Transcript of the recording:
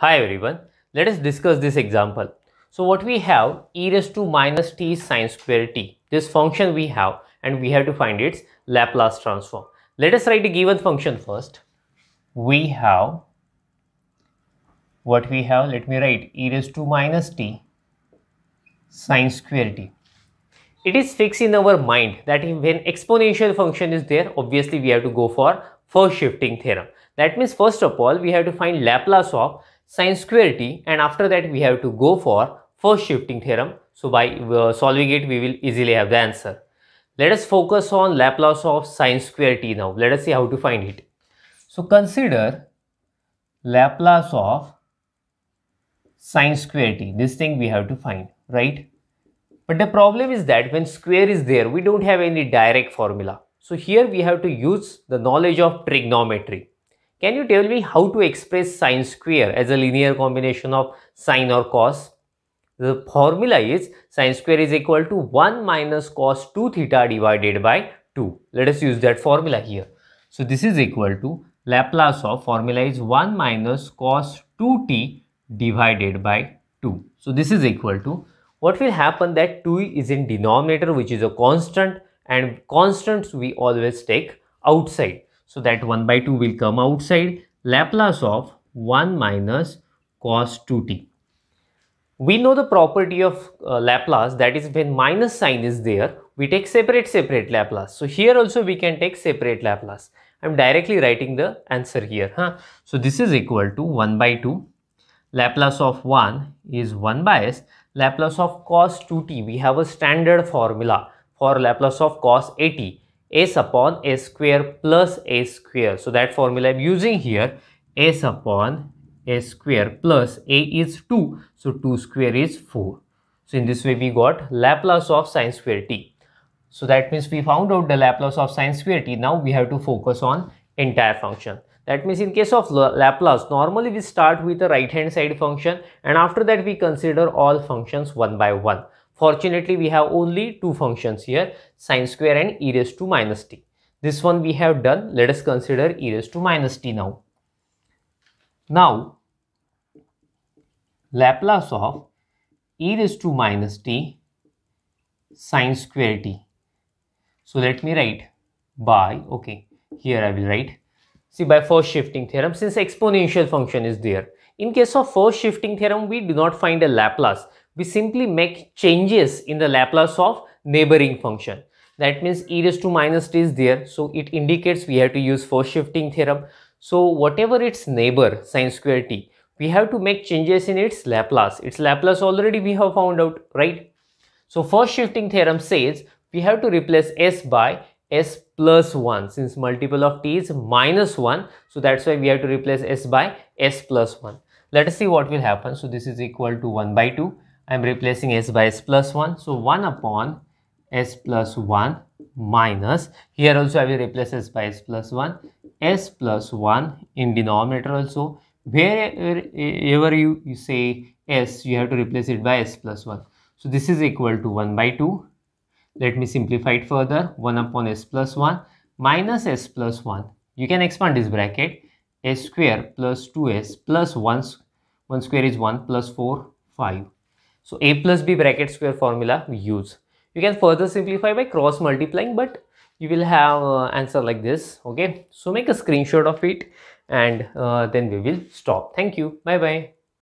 Hi everyone, let us discuss this example. So what we have e raised to minus t sine square t. This function we have and we have to find its Laplace transform. Let us write a given function first. We have what we have let me write e raised to minus t sine square t. It is fixed in our mind that when exponential function is there obviously we have to go for first shifting theorem. That means first of all we have to find Laplace of sine square t and after that we have to go for first shifting theorem. So by uh, solving it we will easily have the answer. Let us focus on Laplace of sine square t now. Let us see how to find it. So consider Laplace of sine square t. This thing we have to find, right? But the problem is that when square is there, we don't have any direct formula. So here we have to use the knowledge of trigonometry. Can you tell me how to express sine square as a linear combination of sine or cos? The formula is sine square is equal to 1 minus cos 2 theta divided by 2. Let us use that formula here. So this is equal to Laplace of formula is 1 minus cos 2t divided by 2. So this is equal to what will happen that 2 is in denominator which is a constant and constants we always take outside. So that 1 by 2 will come outside Laplace of 1 minus cos 2t. We know the property of uh, Laplace that is when minus sign is there we take separate separate Laplace. So here also we can take separate Laplace. I am directly writing the answer here. Huh? So this is equal to 1 by 2. Laplace of 1 is 1 by s. Laplace of cos 2t we have a standard formula for Laplace of cos at s upon s square plus a square. So that formula I'm using here s upon s square plus a is 2. So 2 square is 4. So in this way we got Laplace of sine square t. So that means we found out the Laplace of sine square t. Now we have to focus on entire function. That means in case of Laplace, normally we start with the right hand side function and after that we consider all functions one by one. Fortunately, we have only two functions here, sine square and e raised to minus t. This one we have done. Let us consider e raised to minus t now. Now, Laplace of e raised to minus t sine square t. So let me write by, okay, here I will write. See by first shifting theorem, since exponential function is there. In case of first shifting theorem, we do not find a Laplace we simply make changes in the Laplace of neighboring function. That means e raised to minus t is there. So it indicates we have to use first shifting theorem. So whatever its neighbor sine square t, we have to make changes in its Laplace. Its Laplace already we have found out, right? So first shifting theorem says we have to replace s by s plus 1 since multiple of t is minus 1. So that's why we have to replace s by s plus 1. Let us see what will happen. So this is equal to 1 by 2 I am replacing s by s plus 1. So 1 upon s plus 1 minus, here also I will replace s by s plus 1, s plus 1 in denominator also. Wherever you, you say s, you have to replace it by s plus 1. So this is equal to 1 by 2. Let me simplify it further. 1 upon s plus 1 minus s plus 1. You can expand this bracket. s square plus 2s plus 1, 1 square is 1 plus 4, 5. So a plus b bracket square formula we use. You can further simplify by cross multiplying but you will have uh, answer like this okay? So make a screenshot of it and uh, then we will stop. Thank you. Bye bye